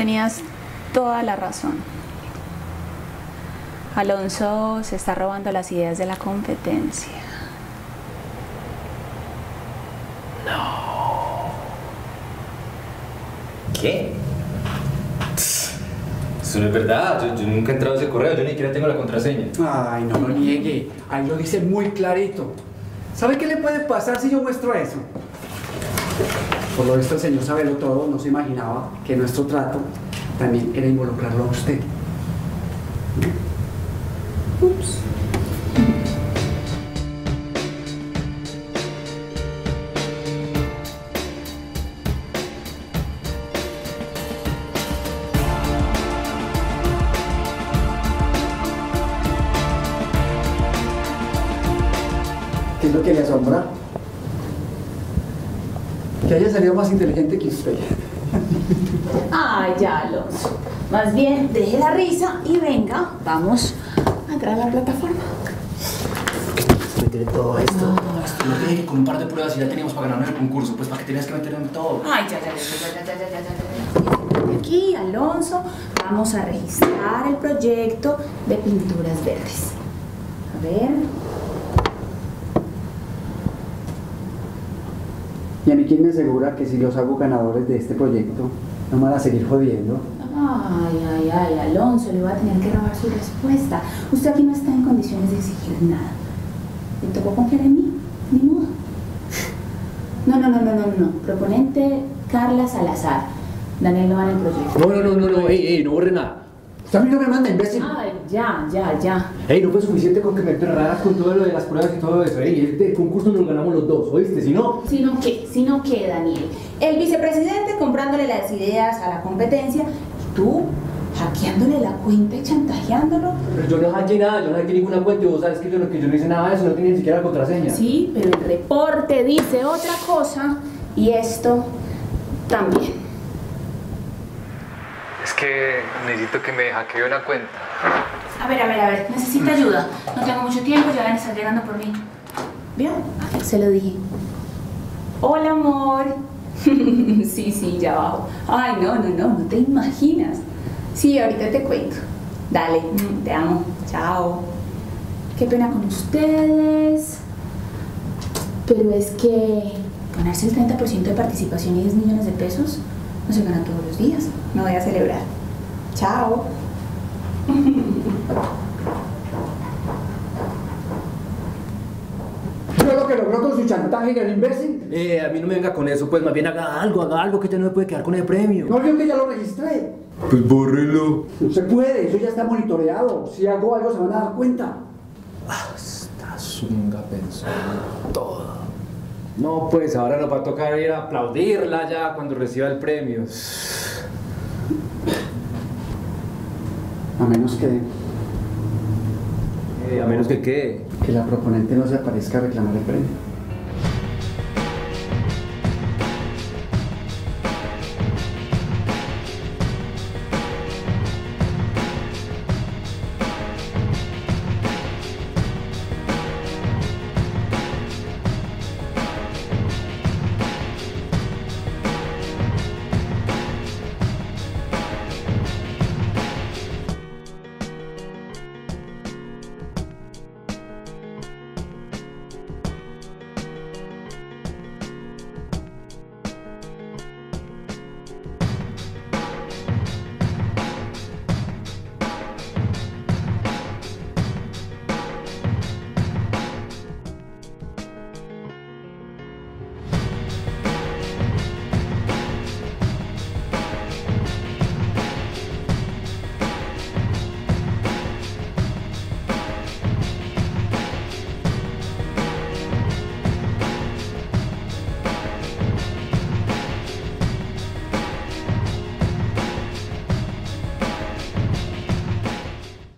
Tenías toda la razón. Alonso se está robando las ideas de la competencia. ¿Qué? Eso no es verdad, yo, yo nunca he entrado a ese correo, yo ni siquiera tengo la contraseña. Ay, no lo niegue. Ahí lo dice muy clarito. ¿Sabe qué le puede pasar si yo muestro eso? Por lo visto el señor Sabelo todo no se imaginaba que nuestro trato también era involucrarlo a usted. ¿Qué es lo que le asombra? Que haya salido más inteligente que usted. Ay, ya, Alonso. Más bien, deje la risa y venga, vamos a entrar a la plataforma. meter todo esto? esto no tiene que con un par de pruebas y ya teníamos para ganarnos el concurso, pues para que tenías que meter en todo. Ay, ya, ya, ya, ya, ya, ya, ya, ya, ya. Aquí, Alonso, vamos a registrar el proyecto de pinturas verdes. A ver. ¿Y a mí quién me asegura que si los hago ganadores de este proyecto, no me van a seguir jodiendo? Ay, ay, ay, Alonso, le voy a tener que robar su respuesta. Usted aquí no está en condiciones de exigir nada. ¿Le tocó confiar en mí? Ni modo. No, no, no, no, no, no. Proponente Carla Salazar. Daniel no va en el proyecto. No, no, no, no, no, ey, ey, no borre nada. Usted a mí no me manda, imbécil. Ay, ya, ya, ya. Ey, no fue suficiente con que me enterraras con todo lo de las pruebas y todo eso. Ey, este concurso nos ganamos los dos, ¿oíste? Si no, Sino que, sino que, Daniel. El vicepresidente comprándole las ideas a la competencia y tú hackeándole la cuenta y chantajeándolo. pero yo no hackeé nada, yo no hackeé ninguna cuenta y vos sabes que yo, no- que yo no hice nada de eso, no tenía ni siquiera contraseña. Sí, pero el reporte dice otra cosa y esto también. Que necesito que me hackee una cuenta. A ver, a ver, a ver, necesito ayuda. No tengo mucho tiempo, ya van a estar llegando por mí. ¿Vio? Se lo dije. Hola, amor. sí, sí, ya bajo. Ay, no, no, no, no te imaginas. Sí, ahorita te cuento. Dale, mm, te amo. Chao. Qué pena con ustedes. Pero es que ganarse el 30% de participación y 10 millones de pesos no se gana todos los días. Me voy a celebrar. Chao. ¿Fue lo que logró con su chantaje, el imbécil? Eh, a mí no me venga con eso, pues más bien haga algo, haga algo que ya no me puede quedar con el premio. No vio que ya lo registré. Pues bórrelo. No se puede, eso ya está monitoreado. Si hago algo se van a dar cuenta. Esta zunga pensó en todo. No, pues ahora nos va a tocar ir a aplaudirla ya cuando reciba el premio. A menos que, Eh, a menos que qué. que la proponente no se aparezca a reclamar el premio.